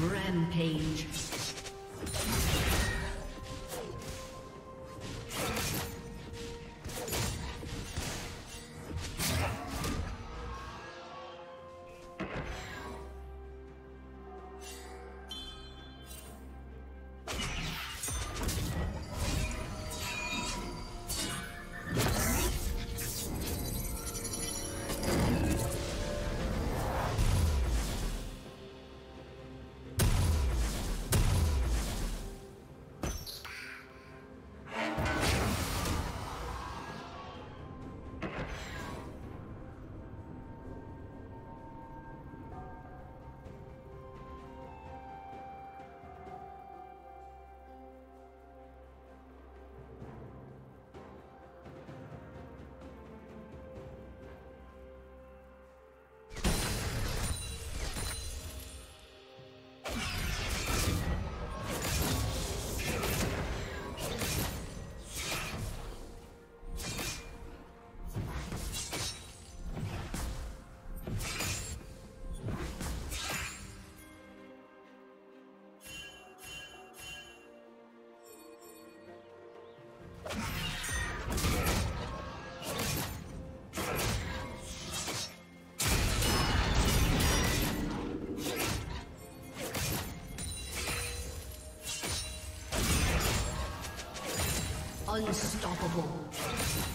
Rampage. Unstoppable.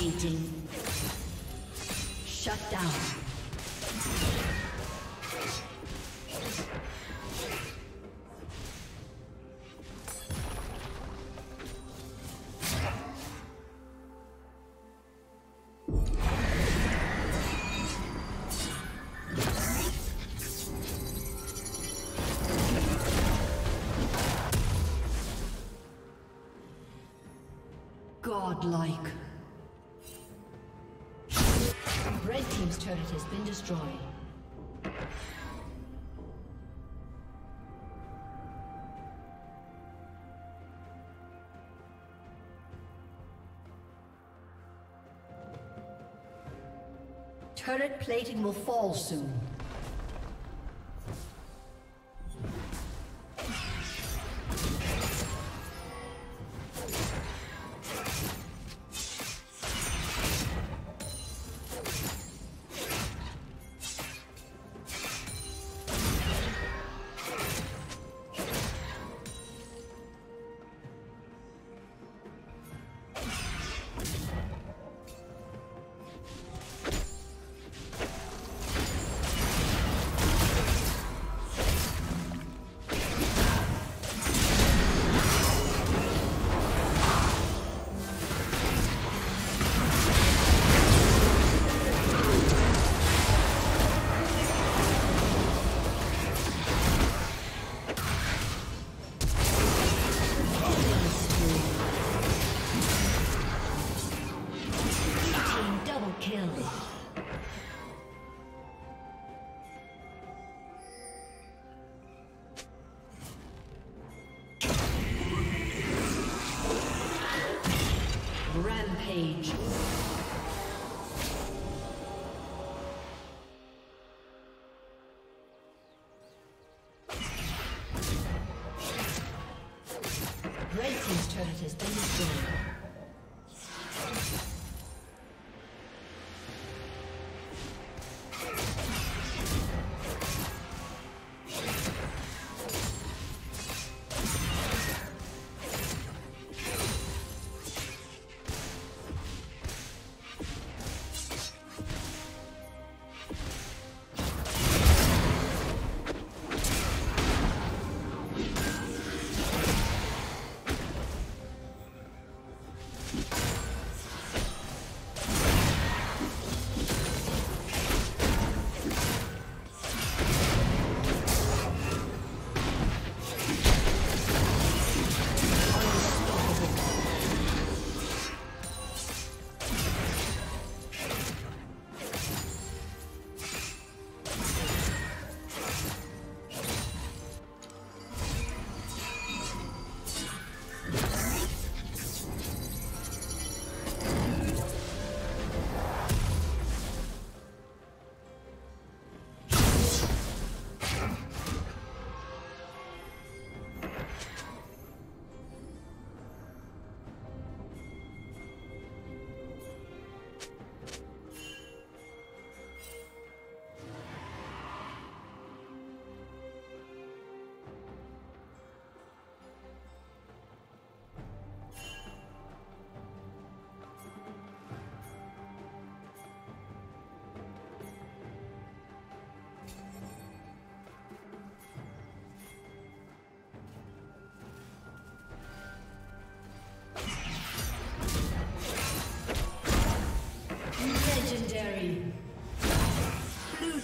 Dominating. Shut down. Godlike. Been destroyed. Turret plating will fall soon.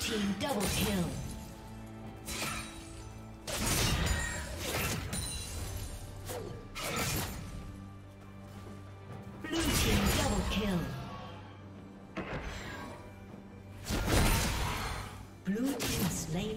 Team double kill. Blue team double kill. Blue team slain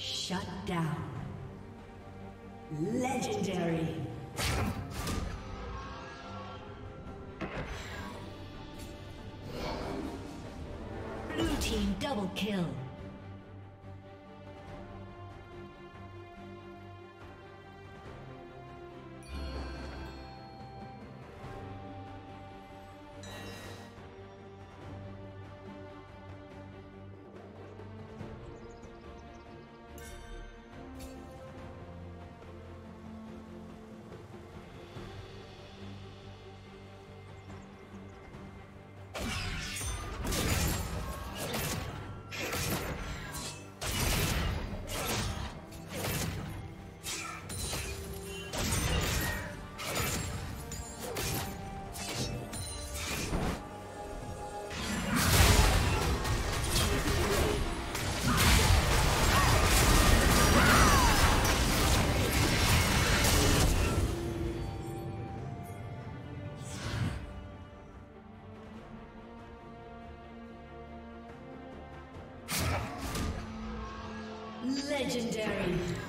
Shut down. Legendary. Blue team double kill. Legendary.